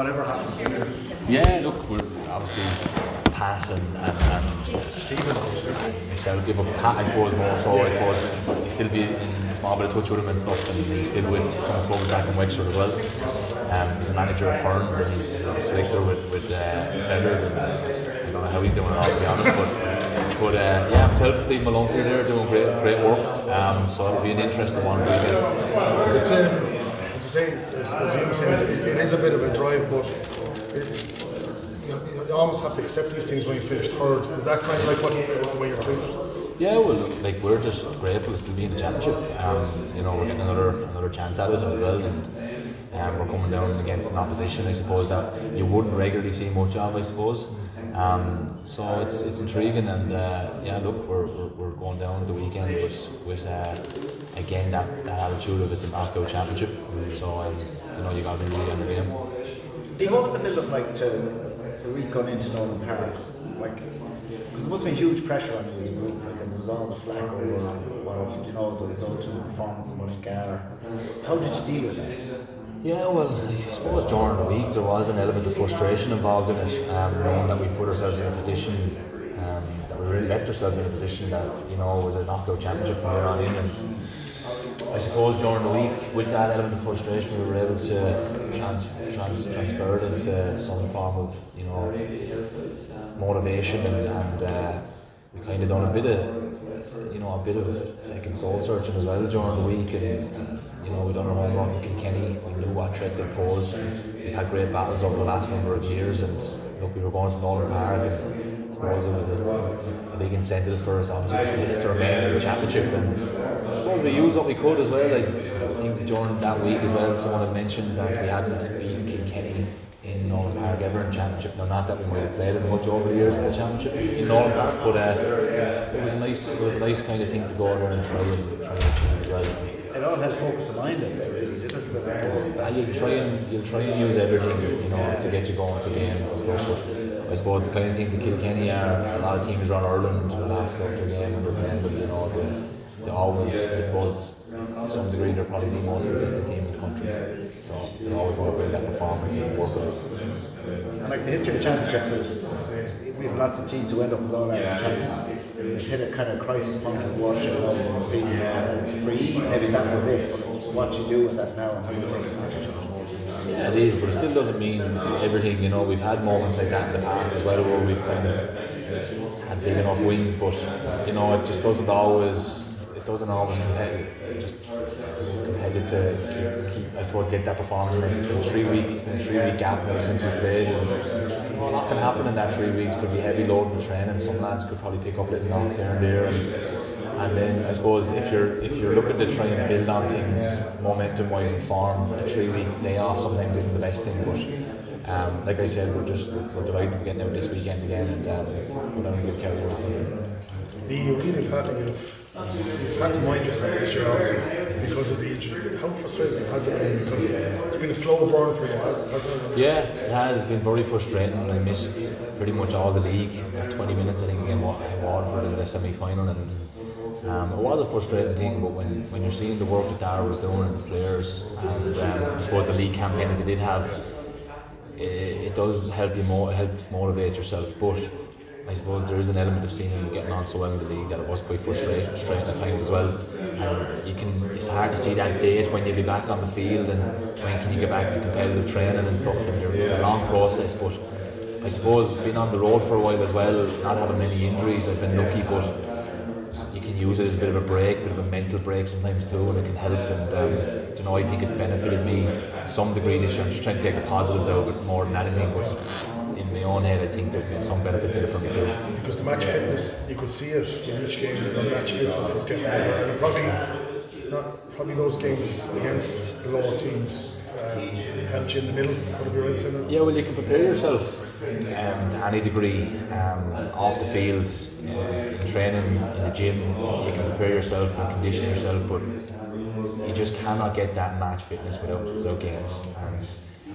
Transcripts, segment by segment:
whatever happens here. Yeah, look, we're obviously Pat and, and, and Stephen, myself Pat, I suppose, more so. I suppose he still be in a small bit of touch with him and stuff, and he's still with some clubs back in Wexford as well. Um, he's a manager of Ferns and he's a selector with, with uh, Fethard, and I don't know how he's doing it all, to be honest, but. But uh, yeah, myself Steve Malone here, doing great, great work. Um, so it'll be an interesting one. Say, as, you it, is a bit of a drive, but it, you, almost have to accept these things when you finish third. Is that kind of like what you, the way you're treated? Yeah, well, like we're just grateful to be in the championship. Um, you know, we're getting another another chance at it as well, and um, we're coming down against an opposition, I suppose that you wouldn't regularly see much of, I suppose. Um, so it's it's intriguing, and uh, yeah, look, we're, we're, we're going down the weekend with with uh, again that, that attitude of it's a knockout championship. So um, you know, you got to be really on the game. What was the build-up like to the week going into Nolan Park? Like, because there must have been huge pressure on you as a group. Like, and there was all the flack over what you know the result of the performance in Mullingar. How did you deal with that? Yeah, well, I suppose during the week there was an element of frustration involved in it, um, knowing that we put ourselves in a position, um, that we really left ourselves in a position that, you know, was a knockout championship from here on in. And I suppose during the week, with that element of frustration, we were able to trans, trans, transfer it into some form of, you know, motivation and, and uh, we kind of done a bit of, you know, a bit of soul searching as well during the week and, you know, we've done our homework with Kilkenny, we knew what threat they posed. We've had great battles over the last number of years and look, we were going to Nolan Park and I suppose it was a, a big incentive for us obviously to, remain in the championship and I suppose we used what we could as well. Like, I think during that week as well, someone had mentioned that we hadn't beaten Kilkenny in Nolan Park ever in championship. Now, not that we might have played it much over the years in the championship in Nolan Park, but uh, it was a nice, it was a nice kind of thing to go there and try and try and achieve as well. It all had focus of mind, I'd say, really, didn't it? The- Uh, you'll try and you'll try and use everything, you know, to get you going for games and stuff. But I suppose the kind of thing the Kilkenny are, a lot of teams around Ireland will have to up their game and they're playing, but you know, they, they always, I suppose, to some degree, they're probably the most consistent team in the country. So they always want to bring that performance and work with it. And like the history of the championships is, we have lots of teams who end up as all Ireland champions. They hit a kind of crisis point of in the season. And for you, maybe that was it. But what you do with that now and how you take advantage of it. Yeah, it is, but it still doesn't mean everything. You know, we've had moments like that in the past as well, where we've kind of had big enough wins, but you know, it just doesn't always. It doesn't always compete. Just competitive to, to keep, keep, I suppose, get that performance. It's been three week. It's been a three week gap now since we played, and a lot can happen in that three weeks. Could be heavy load in training. Some lads could probably pick up little knocks here and there, and and then I suppose if you're if you're looking to try and build on things momentum wise and form, a three week layoff sometimes isn't the best thing. But um, like I said, we're just we're delighted to be getting out this weekend again, and um, we're going to give Kerry a run. You really had to, you've had to mind yourself this year also because of the injury. How frustrating has it been? Because it's been a slow burn for you, hasn't it? Yeah, it has been very frustrating. I missed pretty much all the league. Got 20 minutes, I think, Wa- Waterford in the semi final, and um, it was a frustrating thing. But when, when you're seeing the work that Dara was doing and the players, and um, I suppose the league campaign that they did have, it, it does help you more, helps motivate yourself. But I suppose there is an element of seeing him getting on so well in the league that it was quite frustrating, at times as well. And you can, it's hard to see that date when you'll be back on the field and when can you get back to competitive training and stuff. And it's a long process, but I suppose being on the road for a while as well, not having many injuries, I've been lucky, but you can use it as a bit of a break, a bit of a mental break sometimes too, and it can help. And um, you know, I think it's benefited me to some degree this year. I'm just trying to take the positives out of it more than anything, but in my own head, I think there's been some benefits in it for me too. Because the match fitness, you could see it in each game. The match fitness was getting better, and probably not probably those games against the lower teams uh, helped you in the middle. Would it be right saying? Yeah, well, you can prepare yourself um, to any degree um, off the field, uh, in training, in the gym. You can prepare yourself and condition yourself, but you just cannot get that match fitness without, without games. And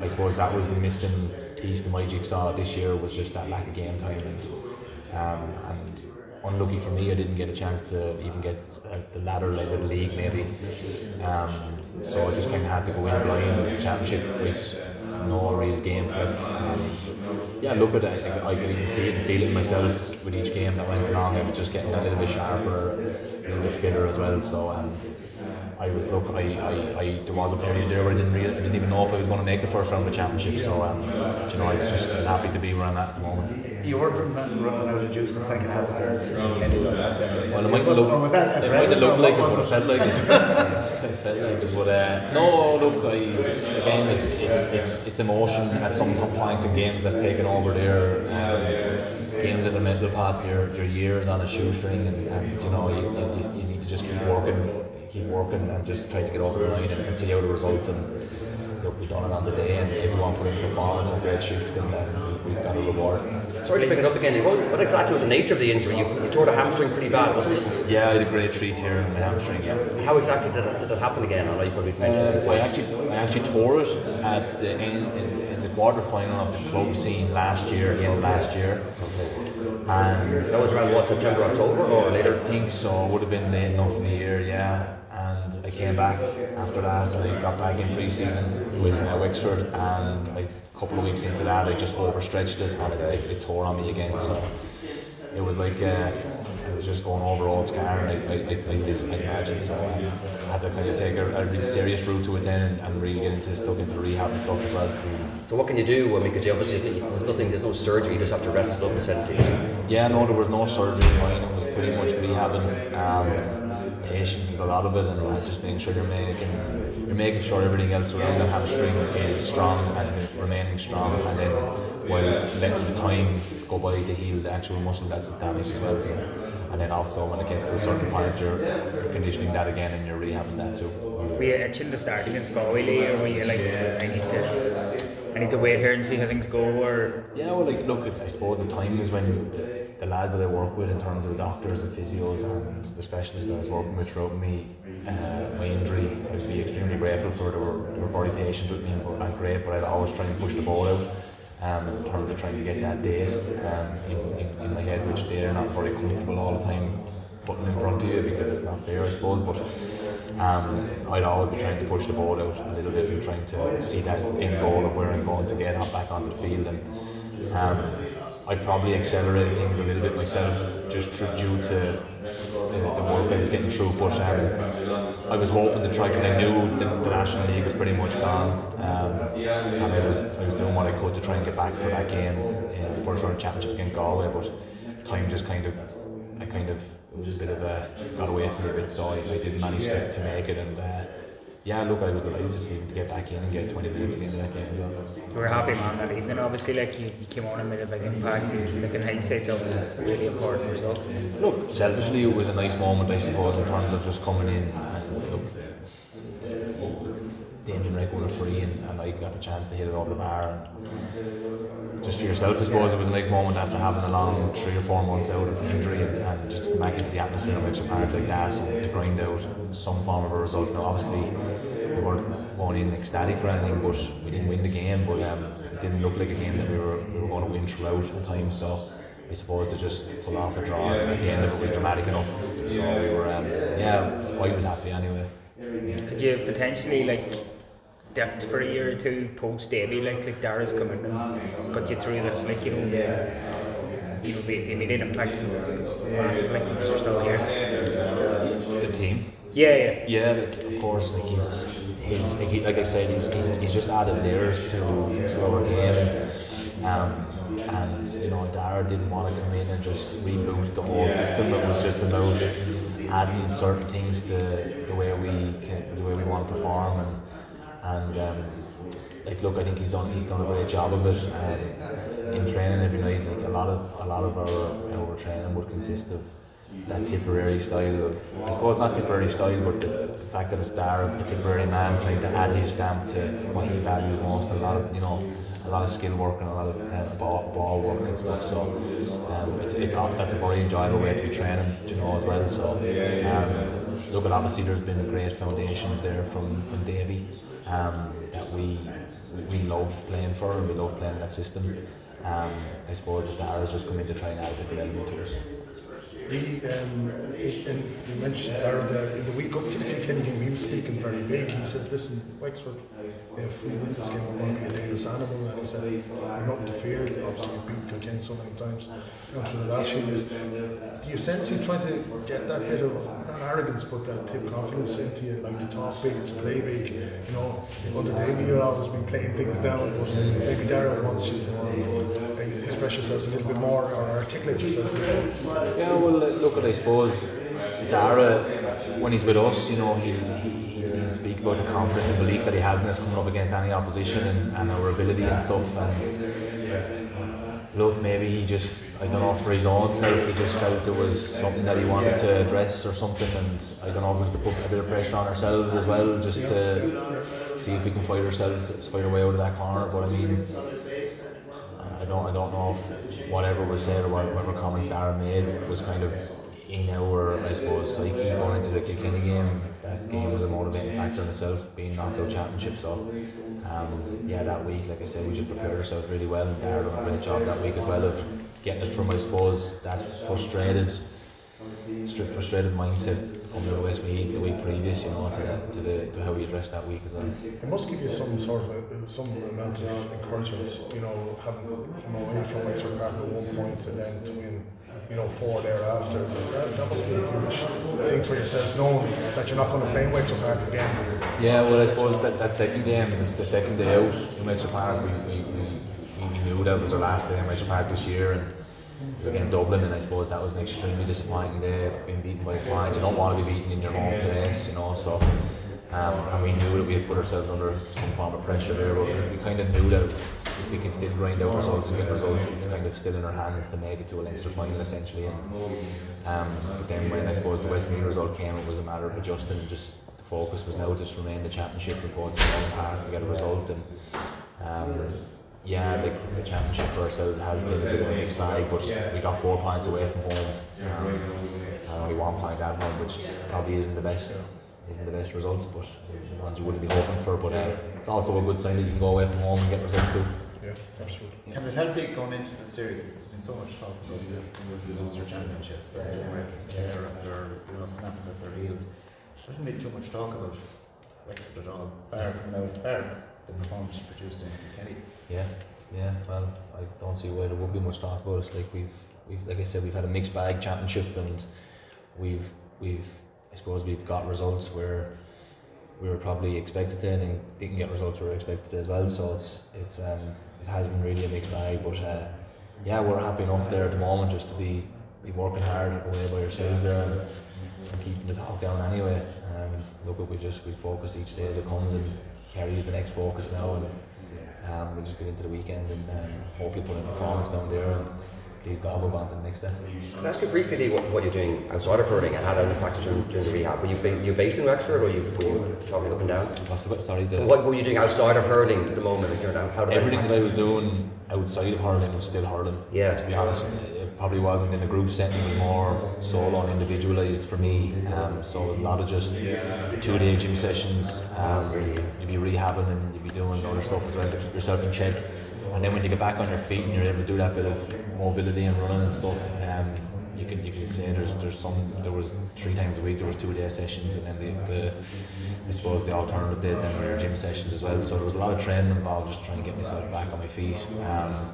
I suppose that was the missing piece to my jigsaw this year was just that lack of game time. And, um, and unlucky for me, I didn't get a chance to even get uh, the ladder leg of the league maybe. Um, so I just kind of had to go in blind with the championship with no real game. And yeah, look at it. I, I could even see it and feel it myself with each game that went along. I was just getting a little bit sharper, a little bit fitter as well. So um, I was look. I, I, I there was a period there where I didn't really, I didn't even know if I was going to make the first round of the championship. So um, you know, I was just happy to be where I'm at at the moment. You were running, running out of juice in the second half against Kenny though. Well, it might was, look, was that it might have looked like it, was but it felt like it. it felt like it. But uh, no, look, I, again, it's, it's it's it's emotion at some top points in games that's taken over there. Um, games at the mental part, your your years on a shoestring, and, and you know you, you, you need to just keep working, keep working, and just try to get over the line and, and see out the result. And look, we done it on the day, and everyone put in a performance, a great shift, and um, we got a reward. Sorry to pick it up again. What, what exactly was the nature of the injury? You, you tore the hamstring pretty bad, wasn't it? Yeah, I had a grade three tear in my hamstring. Yeah. How exactly did it, did it happen again? I know you probably mentioned it Uh, before. I actually, I actually tore it at the in, in, in the quarter final of the club scene last year, the end of last year, and That was around what September, October, or later. I think so. Would have been late enough in the year, yeah. And I came back after that. I got back in pre-season with uh, Wexford, and I, a couple of weeks into that, I just overstretched it, and it, it, it tore on me again. So it was like uh, it was just going over all scar, and I, I, I, I, I imagine. So um, I had to kind of take a, a really serious route to it then, and, and really get into stuck into rehab and stuff as well. So what can you do? I mean, because you obviously there's nothing, there's no surgery. You just have to rest it up essentially. Yeah, no, there was no surgery in mine. It was pretty much rehabbing. Um, patience is a lot of it, and just making sure you're making you're making sure everything else around that hamstring is strong and remaining strong, and then while letting the time go by to heal the actual muscle that's damaged as well. So, and then also when it gets to a certain point, you're, you're conditioning that again and you're rehabbing that too. Were you itching to start against Galway or were you like, I need to, I need to wait here and see how things go, or Yeah, well, like, look, I suppose the time is when the, the lads that I work with, in terms of the doctors and physios and the specialists that I was working with throughout me, uh, my injury, I'd be extremely grateful for. They were, they were very patient with me and, and great, but I'd always try and push the ball out. Um, in terms of trying to get that date um, in, in, in my head, which they're not very comfortable all the time putting in front of you because it's not fair, I suppose. But um, I'd always be trying to push the ball out a little bit and trying to see that end goal of where I'm going to get up back onto the field. And um, I probably accelerated things a little bit myself just due to the, the work I was getting through. But um, I was hoping to try because I knew the, the National League was pretty much gone. Um, and I was, I was doing what I could to try and get back for that game uh, before the sort of championship against Galway. But time just kind of I kind of it was a bit of a got away from me a bit, so I, I didn't manage to, to make it. And uh, yeah, look, I was delighted to get back in and get 20 minutes at the end of that game. you were happy man that evening? Obviously, like you, you came on and made a big impact. Like in hindsight, that was a really important result. Look, selfishly, it was a nice moment, I suppose, in terms of just coming in and look, Damien Reck won a free and, and I got the chance to hit it over the bar. And just for yourself, I suppose, it was a nice moment after having a long three or four months out of injury and, and just to come back into the atmosphere of Wexford Park like that and to grind out some form of a result. Now, obviously, we weren't going in ecstatic or anything, but we didn't win the game, but um, it didn't look like a game that we were, we were going to win throughout at times. So I suppose to just pull off a draw at the end of it was dramatic enough. So we were, um, yeah, I was happy anyway. Could you potentially like dipped for a year or two post debut? Like like Dara's coming and got you through this, like you know the. You know, they the immediate impact massive, like you're still here. The team. Yeah, yeah. Yeah, like, of course, like he's, he's like, he, like I said, he's, he's, he's just added layers to, to our game. Um, and you know, Dara didn't want to come in and just reboot the whole system. It was just about adding certain things to the way we can, the way we want to perform, and and um, like look, I think he's done he's done a great job of it. Um, in training every night, like a lot of a lot of our our training would consist of that Tipperary style of, I suppose not Tipperary style, but the, the fact that a star, a Tipperary man, trying to add his stamp to what he values most, a lot of, you know, a lot of skill work and a lot of uh, ball, ball work and stuff. So um, it's, it's that's a very enjoyable way to be training, you know, as well. So um, look, at obviously there's been great foundations there from from Davy um, that we we loved playing for and we loved playing that system. Um, I suppose that Dara's just come in to try and add a different element to us. He, um, you mentioned there in the week up to the Kilkenny he was speaking very big. He says, "Listen, Wexford, if we win this game, we're going to be a dangerous animal." And he said, "We're nothing to fear. Obviously, we've beaten Kilkenny so many times you know, through the last few years." Do you sense he's trying to get that bit of not arrogance, but that tip confidence into you, like to talk big, to play big? You know, under Davey, you've always been playing things down, but maybe Darren wants you to express yourselves a little bit more or articulate yourselves. Yeah, well, look, at I suppose Dara, when he's with us, you know, he, he, he'll speak about the confidence and belief that he has in us coming up against any opposition and, and our ability and stuff. And look, maybe he just, I don't know, for his own self, he just felt it was something that he wanted to address or something. And I don't know if it was to put a bit of pressure on ourselves as well, just to see if we can fight ourselves, fight our way out of that corner. But I mean, don't, I don't know if whatever was said or whatever comments Darren made was kind of in our, I suppose, psyche going into the Kilkenny game. That game was a motivating factor in itself, being knockout championship. So, um, yeah, that week, like I said, we just prepared ourselves really well, and Darren done a great job that week as well of getting us from, I suppose, that frustrated, frustrated mindset coming out of Westmeath the week previous, you know, to, the, to, the, to how we addressed that week as well. It must give you some sort of uh, some amount of encouragement, you know, having come away from Wexford Park at one point and then to win, you know, four thereafter. That, that must be a huge thing for yourselves, knowing that you're not going to play in Wexford Park again. Yeah, well, I suppose that, that second game, is the second day out in Wexford Park, we, we, we, we knew that was our last day in Wexford Park this year. and it was again Dublin, and I suppose that was an extremely disappointing day. Being beaten by a point, you don't want to be beaten in your home place, you know. So, um, and we knew that we had put ourselves under some form of pressure there, but we, kind of knew that if we can still grind out results and get results, it's kind of still in our hands to make it to a Leinster final essentially. And um, but then when I suppose the Westmeath result came, it was a matter of adjusting and just the focus was now just remain the championship and go to the Park and get a result and. Um, yeah, the, the championship for ourselves has been a bit of a mixed bag, but we got four points away from home um, and only one point at home, which probably isn't the best isn't the best results, but ones you wouldn't be hoping for. But uh, it's also a good sign that you can go away from home and get results too. Yeah, absolutely. Can it help you going into the series? There's been so much talk about the Ulster Championship. They're, they're, they're you know, snapping at their heels. There hasn't been too much talk about Wexford at all, bar coming out, bar the performance you produced in. Yeah, yeah. Well, I don't see why there would be much talk about us. Like we've, we've, like I said, we've had a mixed bag championship, and we've, we've, I suppose we've got results where we were probably expected to, and didn't get results we were expected as well. So it's, it's, um, it has been really a mixed bag. But uh, yeah, we're happy enough there at the moment just to be, be working hard away by ourselves there and, and keeping the talk down anyway. Um, look, at we just we focus each day as it comes and Kerry is the next focus now, and um, we'll just get into the weekend and um, hopefully put in a performance down there. And please God, on to the next day. Can I ask you briefly what, what you're doing outside of hurling and how that impacted you during the rehab? Were you, ba- you based in Wexford or were you, were you travelling up and down? What's the, sorry, the, What were you doing outside of hurling at the moment? During? How did everything that I was doing outside of hurling was still hurling. Yeah. To be honest, probably wasn't in a group setting. It was more solo and individualised for me. Um, so it was a lot of just two day gym sessions. Um, you'd be rehabbing and you'd be doing other stuff as well to keep yourself in check. And then when you get back on your feet and you're able to do that bit of mobility and running and stuff, um, you can you can say there's there's some there was three times a week there was two day sessions and then the, the I suppose the alternative days then were gym sessions as well. So there was a lot of training involved just trying to get myself back on my feet. Um,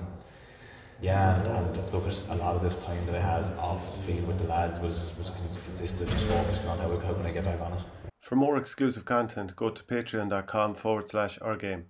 yeah, and, and look, at a lot of this time that I had off the field with the lads was was consisted just focusing on how how can I get back on it. For more exclusive content, go to patreon.com forward slash our game.